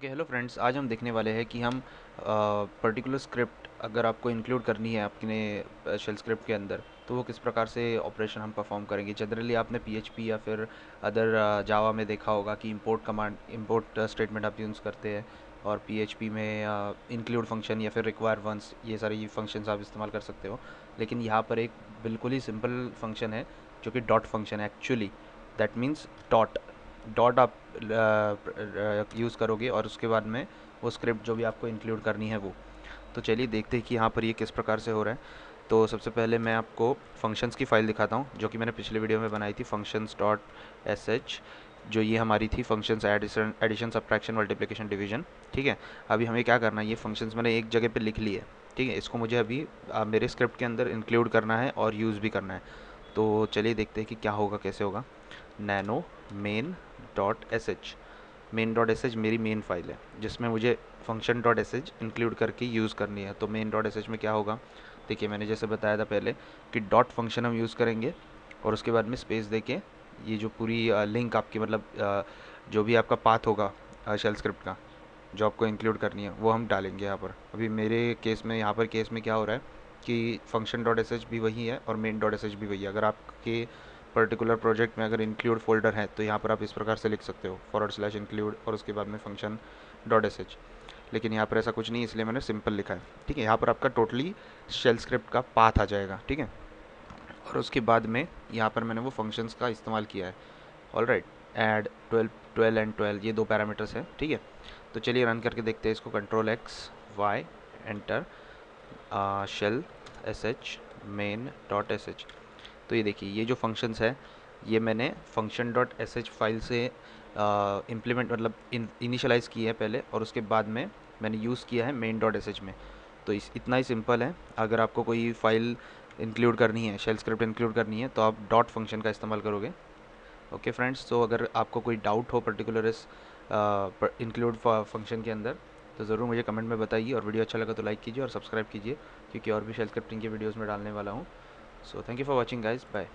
Okay hello friends आज हम देखने वाले हैं कि हम पर्टिकुलर स्क्रिप्ट अगर आपको इंक्लूड करनी है अपने शेल स्क्रिप्ट के अंदर तो वो किस प्रकार से ऑपरेशन हम परफॉर्म करेंगे? जनरली आपने पीएचपी या फिर अदर जावा में देखा होगा कि इंपोर्ट कमांड इंपोर्ट स्टेटमेंट आप यूज़ करते हैं और पीएचपी में इंक्लूड फ़ंक्शन या फिर रिक्वायर वंस ये सारे फ़ंक्शंस आप इस्तेमाल कर सकते हो। लेकिन यहाँ पर एक बिल्कुल ही सिंपल फ़ंक्शन है, जो कि डॉट फ़ंक्शन है actually that means dot dot आप यूज़ करोगे और उसके बाद में वो स्क्रिप्ट जो भी आपको इंक्लूड करनी है वो। तो चलिए देखते हैं कि यहाँ पर ये किस प्रकार से हो रहा है। तो सबसे पहले मैं आपको फ़ंक्शंस की फ़ाइल दिखाता हूँ जो कि मैंने पिछले वीडियो में बनाई थी फ़ंक्शंस डॉट एस एच जो ये हमारी थी functions addition addition subtraction multiplication division ठीक है? अभी हमें क्या करना है ये फ़ंक्शंस मैंने एक जगह पे लिख ली है ठीक है? इसको मुझे अभी आ, मेरे स्क्रिप्ट के अंदर इंक्लूड करना है और यूज़ भी करना है। तो चलिए देखते हैं कि क्या होगा कैसे होगा। Nano main dot S H main dot S H मेरी मेन फ़ाइल है, जिसमें मुझे function dot S H include करके यूज़ करनी है। तो मेन डॉट एस एच में क्या होगा? देखिए, मैंने जैसे बताया था पहले कि डॉट फ़ंक्शन हम यूज़ करेंगे और उसके बाद में स्पेस दे के ये जो पूरी लिंक आपकी मतलब जो भी आपका पाथ होगा शेल स्क्रिप्ट का, जो आपको इंक्लूड करनी है, वो हम डालेंगे यहाँ पर। अभी मेरे केस में, यहाँ पर केस में क्या हो रहा है कि फ़ंक्शन डॉट एस एच भी वही है और मेन डॉट एस एच भी वही है। अगर आपके पर्टिकुलर प्रोजेक्ट में अगर इंक्लूड फोल्डर है तो यहाँ पर आप इस प्रकार से लिख सकते हो फॉरवर्ड स्लैश इंक्लूड और उसके बाद में फ़ंक्शन डॉट एस एच लेकिन यहाँ पर ऐसा कुछ नहीं, इसलिए मैंने सिंपल लिखा है। ठीक है, यहाँ पर आपका टोटली शेल स्क्रिप्ट का पाथ आ जाएगा, ठीक है? और उसके बाद में यहाँ पर मैंने वो फ़ंक्शंस का इस्तेमाल किया है। All right add twelve twelve and twelve ये दो पैरामीटर्स हैं, ठीक है? तो चलिए रन करके देखते हैं इसको control X Y enter shell S H main dot S H तो ये देखिए, ये जो फ़ंक्शंस है, ये मैंने function dot S H file से इम्प्लीमेंट मतलब इनिशलाइज़ की है पहले और उसके बाद में मैंने यूज़ किया है मेन डॉट एस एच में। तो इस, इतना ही सिंपल है। अगर आपको कोई फ़ाइल इंक्लूड करनी है शेल स्क्रिप्ट इंक्लूड करनी है तो आप डॉट फ़ंक्शन का इस्तेमाल करोगे। ओके फ्रेंड्स तो अगर आपको कोई डाउट हो पर्टिकुलर इस इंक्लूड फ़ंक्शन के अंदर तो ज़रूर मुझे कमेंट में बताइए और वीडियो अच्छा लगा तो लाइक कीजिए और सब्सक्राइब कीजिए, क्योंकि और भी शेल स्क्रिप्टिंग की वीडियोज़ में डालने वाला हूँ। So thank you for watching guys. Bye